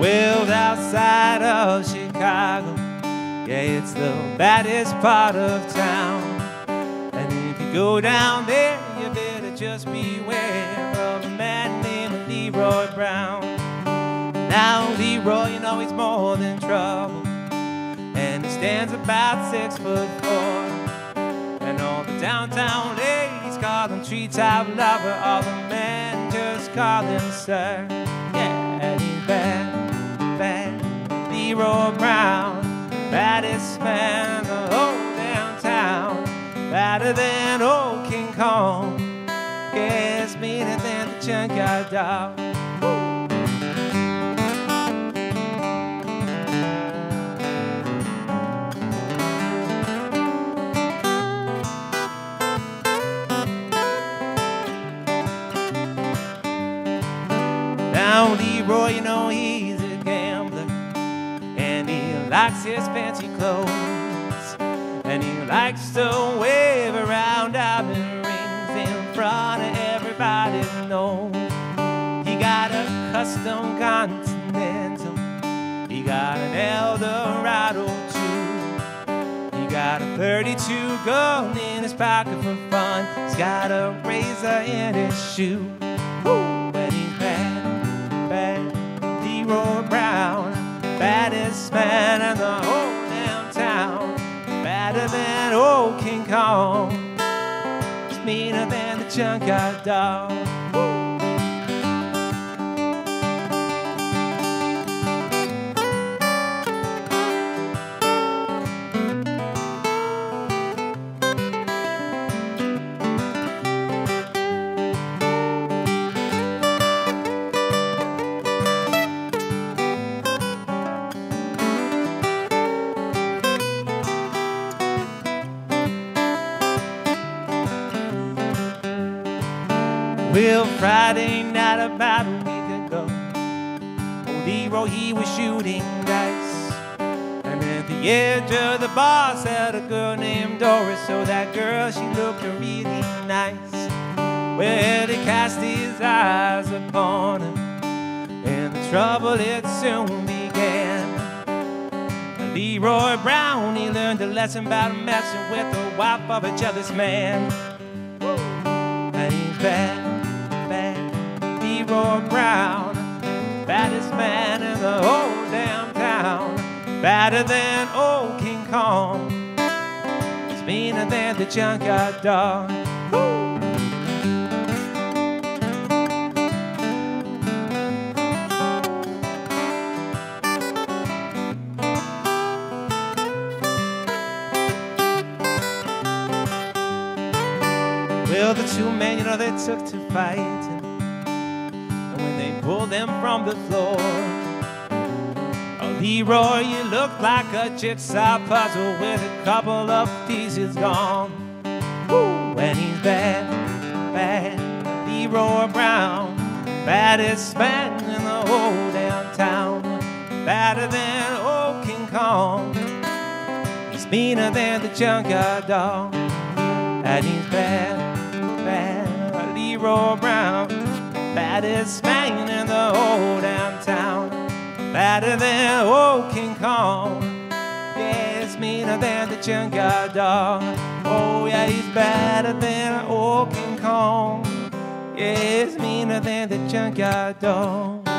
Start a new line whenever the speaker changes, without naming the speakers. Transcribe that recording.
Well, outside of Chicago, yeah, it's the baddest part of town. And if you go down there, you better just beware of a man named Leroy Brown. Now, Leroy, you know he's more than trouble. And he stands about six foot four. And all the downtown ladies call him treetop lover. All the men just call him sir. Leroy Brown, baddest man the whole downtown. Badder than old King Kong. It's meaner than the junkyard dog. Now Leroy, you know he's likes his fancy clothes, and he likes to wave around diamond rings in front of everybody knows. He got a custom Continental, he got an Eldorado too. He got a 32 gun in his pocket for fun. He's got a razor in his shoe. Woo, but he's bad, bad. Leroy Brown, baddest man in the whole damn town. Badder than old King Kong. He's meaner than the junkyard dog. Woo. Well, Friday night about a week ago, old Leroy, he was shooting dice. And at the edge of the bar sat a girl named Doris. So that girl, she looked really nice. Well, he cast his eyes upon her, and the trouble it soon began. Leroy Brown, he learned a lesson about messing with the wife of a jealous man. Badder than old King Kong, he's meaner than the junkyard dog. Well, the two men, you know, they took to fighting. And when they pulled them from the floor, Leroy, you look like a jigsaw puzzle with a couple of pieces gone. Woo! When he's bad, bad, Leroy Brown, baddest man in the whole downtown, badder than old King Kong. He's meaner than the junkyard dog, and he's bad, bad, Leroy Brown, baddest man in the whole downtown, badder than old King Kong. Yeah, it's meaner than the junkyard dog. Oh yeah, he's better than old King Kong. Yeah, it's meaner than the junkyard dog.